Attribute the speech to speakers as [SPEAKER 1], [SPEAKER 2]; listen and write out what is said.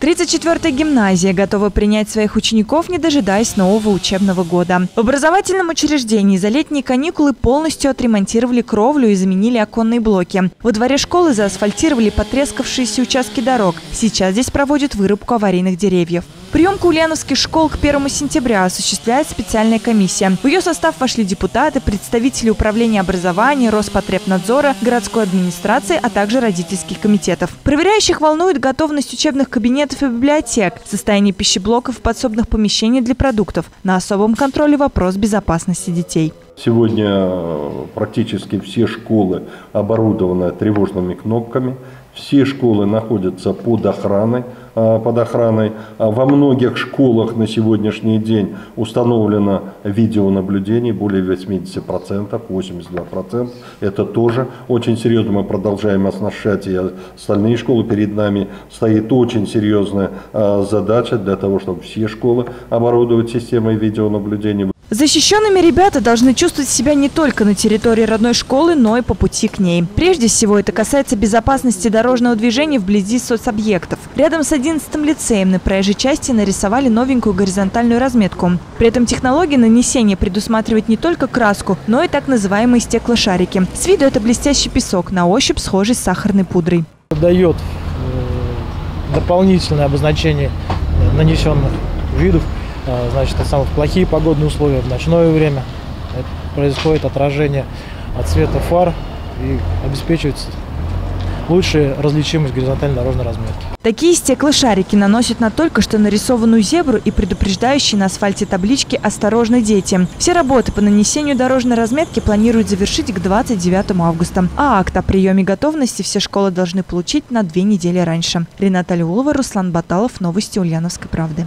[SPEAKER 1] 34-я гимназия готова принять своих учеников, не дожидаясь нового учебного года. В образовательном учреждении за летние каникулы полностью отремонтировали кровлю и заменили оконные блоки. Во дворе школы заасфальтировали потрескавшиеся участки дорог. Сейчас здесь проводят вырубку аварийных деревьев. Приемку ульяновских школ к 1 сентября осуществляет специальная комиссия. В ее состав вошли депутаты, представители управления образования, Роспотребнадзора, городской администрации, а также родительских комитетов. Проверяющих волнует готовность учебных кабинетов и библиотек, состояние пищеблоков и подсобных помещений для продуктов. На особом контроле вопрос безопасности детей.
[SPEAKER 2] Сегодня э, практически все школы оборудованы тревожными кнопками. Все школы находятся под охраной. Э, под охраной. А во многих школах на сегодняшний день установлено видеонаблюдение, более 80%, 82%. Это тоже очень серьезно. Мы продолжаем оснащать и остальные школы. Перед нами стоит очень серьезная э, задача для того, чтобы все школы оборудовать системой видеонаблюдения.
[SPEAKER 1] Защищенными ребята должны чувствовать себя не только на территории родной школы, но и по пути к ней. Прежде всего, это касается безопасности дорожного движения вблизи соцобъектов. Рядом с 11 лицеем на проезжей части нарисовали новенькую горизонтальную разметку. При этом технология нанесения предусматривает не только краску, но и так называемые стеклошарики. С виду это блестящий песок, на ощупь схожий с сахарной пудрой.
[SPEAKER 3] Дает э, дополнительное обозначение нанесенных видов значит, это самые плохие погодные условия в ночное время. Это происходит отражение от света фар и обеспечивается лучшая различимость горизонтальной дорожной разметки.
[SPEAKER 1] Такие стеклошарики наносят на только что нарисованную зебру и предупреждающие на асфальте таблички «Осторожно, дети». Все работы по нанесению дорожной разметки планируют завершить к 29 августа. А акт о приеме готовности все школы должны получить на две недели раньше. Рената Алиулова, Руслан Баталов. Новости Ульяновской правды.